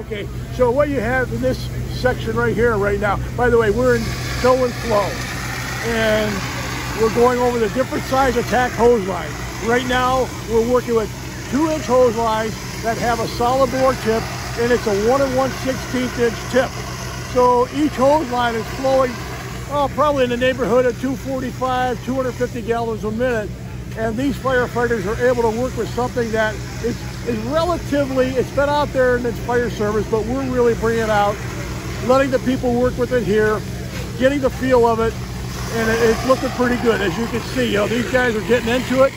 Okay, so what you have in this section right here, right now, by the way, we're in show and flow, and we're going over the different size attack hose lines. Right now, we're working with two inch hose lines that have a solid bore tip, and it's a one and one sixteenth inch tip. So each hose line is flowing, oh, probably in the neighborhood of 245, 250 gallons a minute. And these firefighters are able to work with something that is, is relatively, it's been out there in its fire service, but we're really bringing it out, letting the people work with it here, getting the feel of it, and it, it's looking pretty good. As you can see, you know, these guys are getting into it.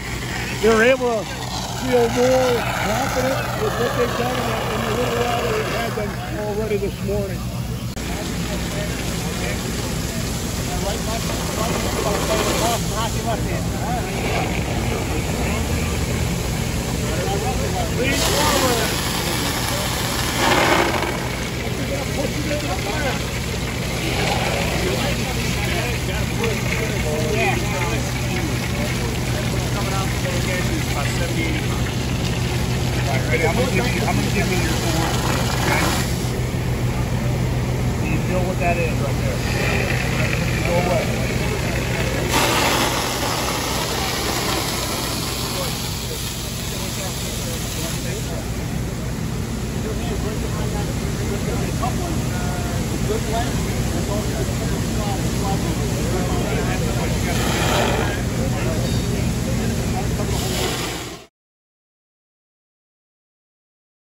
They're able to feel more confident with what they've done in the, little while that we've had them already this morning. I'm. I'm gonna give you your four. Do you feel what that is right there? Go away. good length.